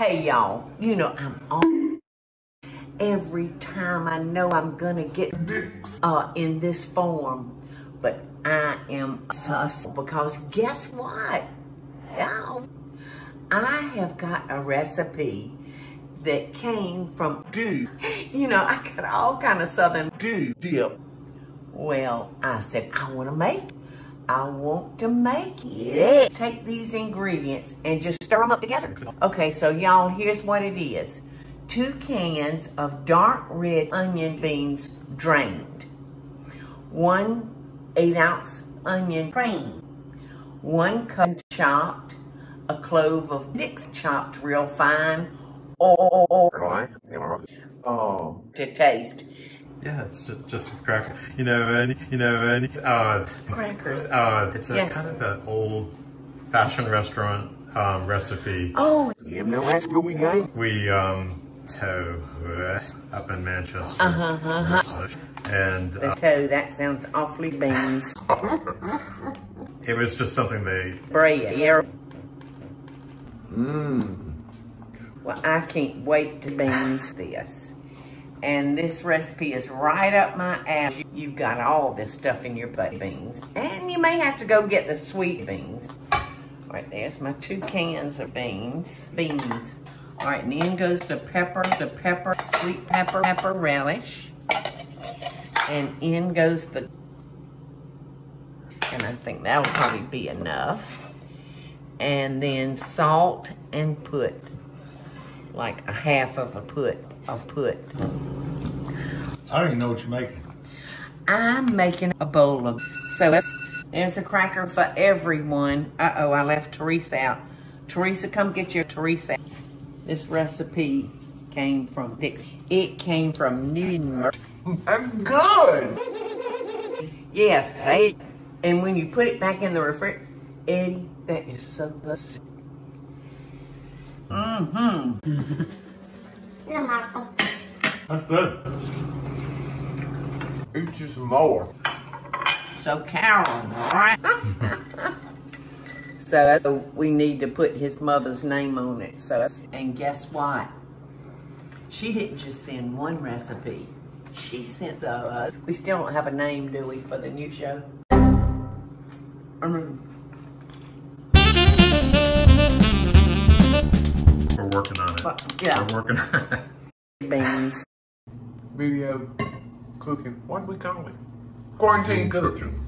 Hey y'all, you know I'm on every time I know I'm gonna get uh, in this form, but I am sus because guess what? Y'all, I have got a recipe that came from Dude, you know, I got all kind of southern dude, dip. well, I said, I want to make I want to make it. Take these ingredients and just stir them up together. Okay, so y'all, here's what it is. Two cans of dark red onion beans drained. One eight ounce onion cream. One cup chopped. A clove of dicks chopped real fine. Or Oh, to taste. Yeah, it's just, just with cracker. You know, and you know, and uh, Crackers. uh, it's a Yeah. kind of an old fashioned restaurant um, recipe. Oh, you know what's going on? We um, toast up in Manchester. Uh-huh, uh-huh. And the uh, toe, that sounds awfully beans. it was just something they Bread, yeah. Mmm. Well, I can't wait to beans this. And this recipe is right up my alley. You've got all this stuff in your butt beans. And you may have to go get the sweet beans. All right, there's my two cans of beans. Beans. All right, and in goes the pepper, the pepper, sweet pepper, pepper relish. And in goes the, and I think that'll probably be enough. And then salt and put like a half of a put of put. I don't even know what you're making. I'm making a bowl of so that's, there's a cracker for everyone. Uh oh, I left Teresa out. Teresa, come get your Teresa. This recipe came from Dix. It came from Newmark. That's good. Yes, say it. And when you put it back in the refrigerator, Eddie, that is so good. Mm-hmm. That's good. Eat you some more. So Carolyn, all right? so that's uh, we need to put his mother's name on it. So that's, and guess what? She didn't just send one recipe. She sent us. We still don't have a name, do we, for the new show? We're working on it. But, yeah. We're working on it. beans. Video cooking. What do we call it? Quarantine cooking.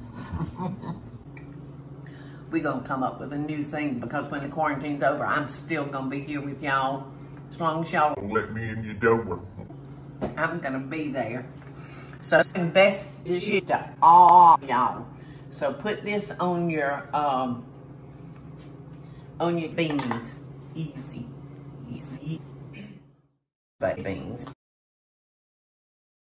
we gonna come up with a new thing because when the quarantine's over, I'm still gonna be here with y'all. As long as y'all Let me in your door. I'm gonna be there. So it's the best dishes to all y'all. So put this on your um on your beans. Easy. Easy. But beans.